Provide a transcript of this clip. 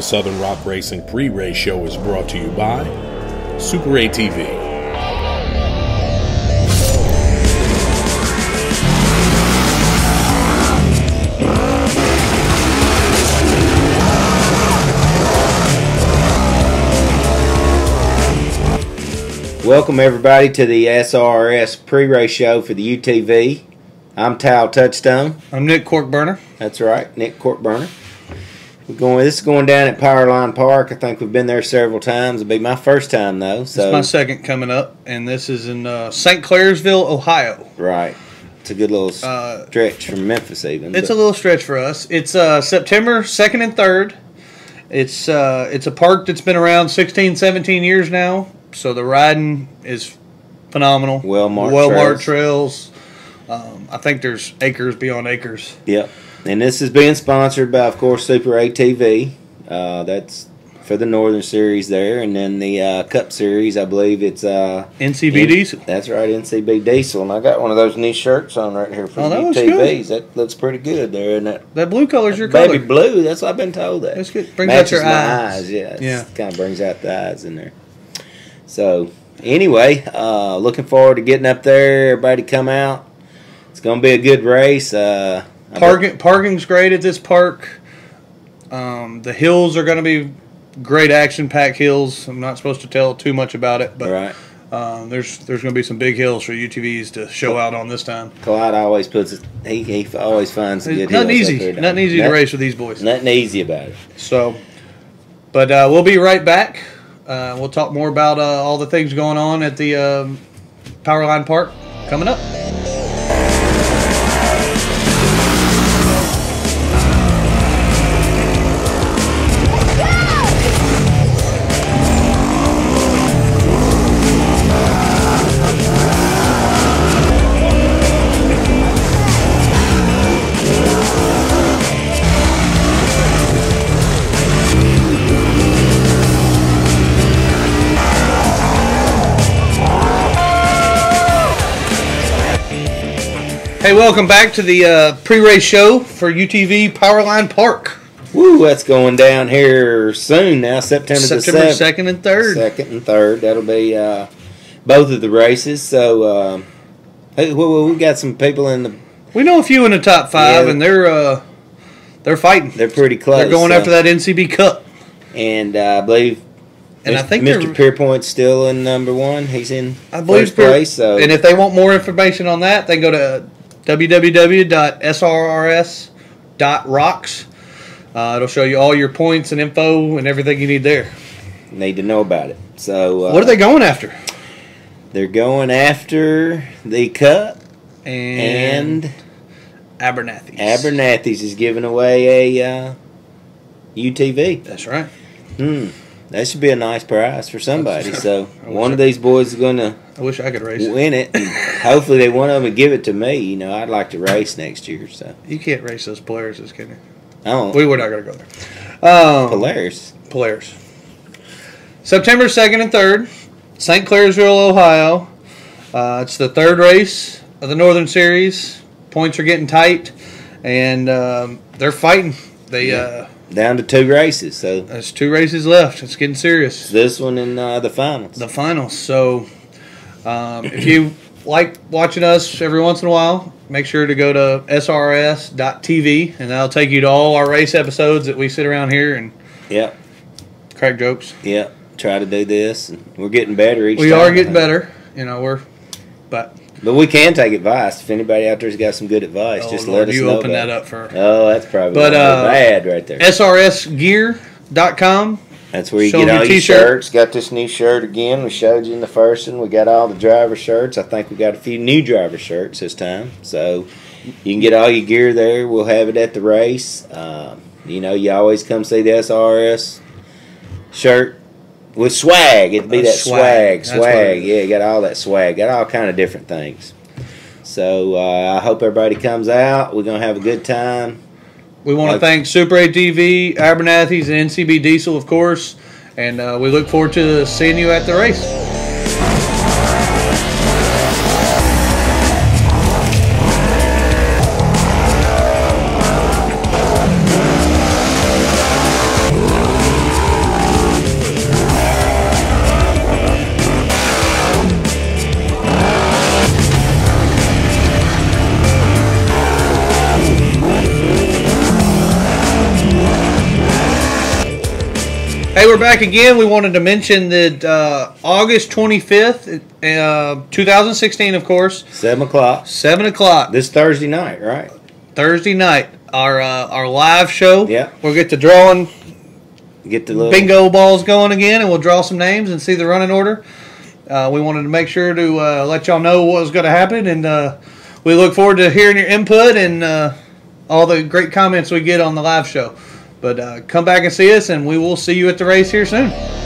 Southern Rock Racing pre race show is brought to you by Super ATV. Welcome everybody to the SRRS pre-race show for the UTV. I'm Tal Touchstone. I'm Nick Corkburner. That's right, Nick Corkburner. We're going. This is going down at Powerline Park. I think we've been there several times. It'll be my first time though. So It's my second coming up, and this is in uh, St. Clairsville, Ohio. right, it's a good little Uh, stretch from Memphis even. It's a little stretch for us. It's uh, September 2nd and 3rd. It's uh, it's a park that's been around 16, 17 years now, so the riding is phenomenal. Well-marked well-marked trails. Um, I think there's acres beyond acres. Yep. And this is being sponsored by, of course, Super ATV. Uh, that's for the Northern Series there, and then the uh, Cup Series. I believe it's uh, NCB diesel. That's right, NCB Diesel, and I got one of those new shirts on right here for Oh, the that looks That looks pretty good there, and that That blue color's your baby color. blue. That's what I've been told. That That's good. Brings out your my eyes. Yeah, Yeah. kind of brings out the eyes in there. So anyway, uh, looking forward to getting up there. Everybody come out. It's gonna be a good race. Uh, Parking parking's great at this park. Um, the hills are going to be great action packed hills. I'm not supposed to tell too much about it, but right. um, there's there's going to be some big hills for UTVs to show out on this time. Clyde always puts it. He, he always finds the good. nothing hills easy, nothing easy to race with these boys. Nothing easy about it. So, but uh, we'll be right back. Uh, we'll talk more about uh, all the things going on at the um, Powerline Park coming up. Hey, welcome back to the uh, pre-race show for UTV Powerline Park. Woo, that's going down here soon now. September, September the seventh. 2nd and 3rd. second and third. That'll be uh, both of the races. So uh, hey, well, we got some people in the. We know a few in the top five, Yeah. and they're uh, they're fighting. They're pretty close. They're going so- after that NCB Cup, And uh, I believe. and I think Mr. Pierpoint's still in number one. He's in I believe first place. So And if they want more information on that, they go to www.srrs.rocks. Uh, it'll show you all your points and info and everything you need there. need to know about it. So uh, what are they going after? They're going after the cup And, and Abernathy's. Abernathy's is giving away a uh, UTV. That's right. Hmm. That should be a nice prize for somebody. So one of these boys is going to I wish I could race win it. Hopefully, they one of them would give it to me. You know, I'd like to race next year. So You can't race those Polaris, can you? I don't. We, we're not going to go there. Um, Polaris. Polaris. September 2nd and 3rd, St. Clairsville, Ohio. Uh, it's the third race of the Northern Series. Points are getting tight, and um, they're fighting. They Yeah. uh, Down to two races. So there's two races left. It's getting serious. this one and uh, the finals. The finals. So um, if you like watching us every once in a while, make sure to go to srs.tv, and that'll take you to all our race episodes that we sit around here and Yep. crack jokes. Yep. Try to do this. And we're getting better each We time. are getting better. You know, we're but But we can take advice. If anybody out there's got some good advice, oh, just Lord, let us you know. open about that up for Oh, that's probably But, uh, bad right there. srrsgear.com. That's where you show get all your shirts. Got this new shirt again. We showed you in the first one. We got all the driver shirts. I think we got a few new driver shirts this time. So you can get all your gear there. We'll have it at the race. Um, you know, you always come see the SRRS shirt with swag. It'd be that swag. swag, swag. Yeah, got all that swag. Got all kind of different things. So uh, I hope everybody comes out. We're gonna have a good time. We want to Like- thank Super ATV, Abernathy's, and NCB Diesel, of course. And uh, we look forward to seeing you at the race. Hey, we're back again. We wanted to mention that uh, August 25th, uh, 2016, of course, Seven o'clock 7 o'clock, this Thursday night, right? Thursday night, our uh, our live show. Yeah. We'll get to drawing Get the little bingo balls going again, and we'll draw some names and see the running order. Uh, we wanted to make sure to uh, let y'all know what was going to happen, and uh, we look forward to hearing your input and uh, all the great comments we get on the live show. But uh, come back and see us, and we will see you at the race here soon.